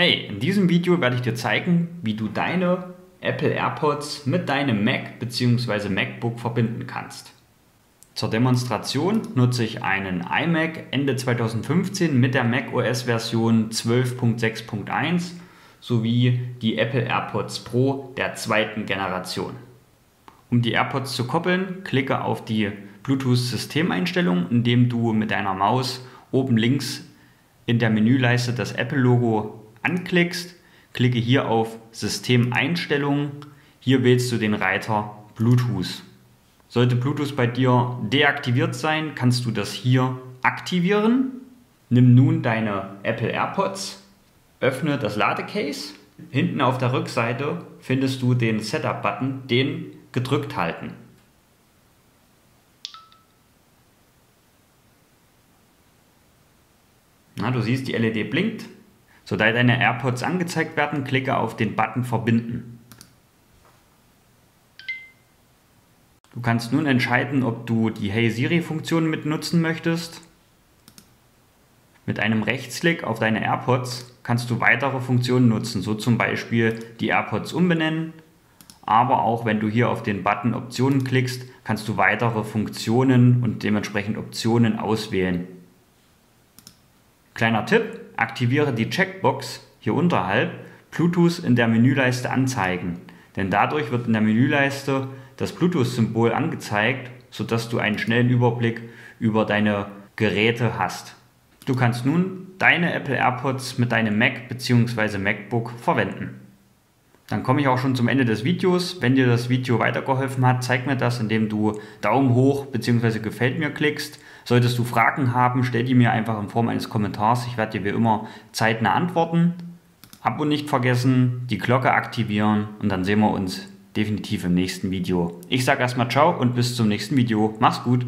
Hey, in diesem Video werde ich dir zeigen, wie du deine Apple AirPods mit deinem Mac bzw. MacBook verbinden kannst. Zur Demonstration nutze ich einen iMac Ende 2015 mit der macOS Version 12.6.1 sowie die Apple AirPods Pro der zweiten Generation. Um die AirPods zu koppeln, klicke auf die Bluetooth-Systemeinstellung, indem du mit deiner Maus oben links in der Menüleiste das Apple-Logo anklickst, klicke hier auf Systemeinstellungen. Hier wählst du den Reiter Bluetooth. Sollte Bluetooth bei dir deaktiviert sein, kannst du das hier aktivieren. Nimm nun deine Apple AirPods, öffne das Ladecase. Hinten auf der Rückseite findest du den Setup-Button, den gedrückt halten. Na, du siehst, die LED blinkt. Sobald deine AirPods angezeigt werden, klicke auf den Button Verbinden. Du kannst nun entscheiden, ob du die Hey Siri-Funktion mit nutzen möchtest. Mit einem Rechtsklick auf deine AirPods kannst du weitere Funktionen nutzen, so zum Beispiel die AirPods umbenennen, aber auch wenn du hier auf den Button Optionen klickst, kannst du weitere Funktionen und dementsprechend Optionen auswählen. Kleiner Tipp, aktiviere die Checkbox hier unterhalb Bluetooth in der Menüleiste anzeigen, denn dadurch wird in der Menüleiste das Bluetooth-Symbol angezeigt, sodass du einen schnellen Überblick über deine Geräte hast. Du kannst nun deine Apple AirPods mit deinem Mac bzw. MacBook verwenden. Dann komme ich auch schon zum Ende des Videos. Wenn dir das Video weitergeholfen hat, zeig mir das, indem du Daumen hoch bzw. gefällt mir klickst. Solltest du Fragen haben, stell die mir einfach in Form eines Kommentars. Ich werde dir wie immer zeitnah antworten. Abo nicht vergessen, die Glocke aktivieren und dann sehen wir uns definitiv im nächsten Video. Ich sage erstmal ciao und bis zum nächsten Video. Mach's gut.